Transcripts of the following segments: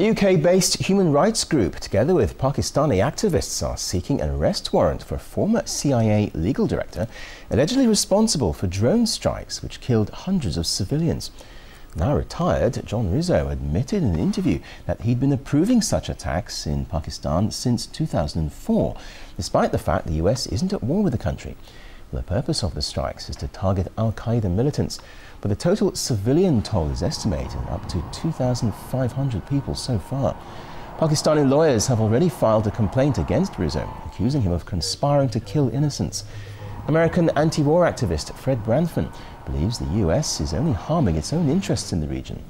A UK-based human rights group, together with Pakistani activists, are seeking an arrest warrant for a former CIA legal director, allegedly responsible for drone strikes which killed hundreds of civilians. Now retired, John Rizzo admitted in an interview that he'd been approving such attacks in Pakistan since 2004, despite the fact the US isn't at war with the country. The purpose of the strikes is to target Al Qaeda militants, but the total civilian toll is estimated up to 2,500 people so far. Pakistani lawyers have already filed a complaint against Rizzo, accusing him of conspiring to kill innocents. American anti war activist Fred Branfman believes the U.S. is only harming its own interests in the region.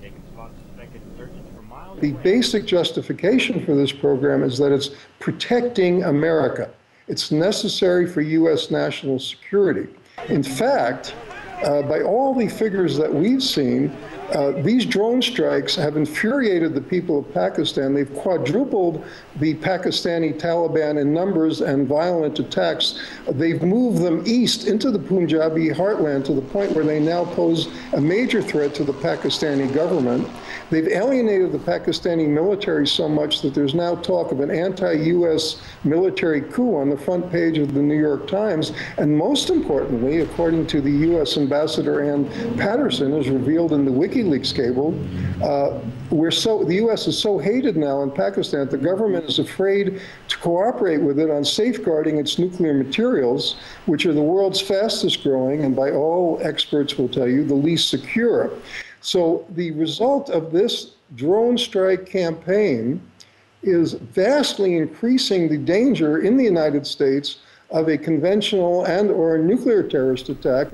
The basic justification for this program is that it's protecting America. It's necessary for U.S. national security. In fact, uh, by all the figures that we've seen, uh, these drone strikes have infuriated the people of Pakistan. They've quadrupled the Pakistani Taliban in numbers and violent attacks. They've moved them east into the Punjabi heartland to the point where they now pose a major threat to the Pakistani government. They've alienated the Pakistani military so much that there's now talk of an anti US military coup on the front page of the New York Times. And most importantly, according to the US Ambassador Anne Patterson, as revealed in the WikiLeaks cable, uh, we're so the U.S. is so hated now in Pakistan the government is afraid to cooperate with it on safeguarding its nuclear materials, which are the world's fastest growing and by all experts will tell you the least secure. So the result of this drone strike campaign is vastly increasing the danger in the United States of a conventional and or nuclear terrorist attack.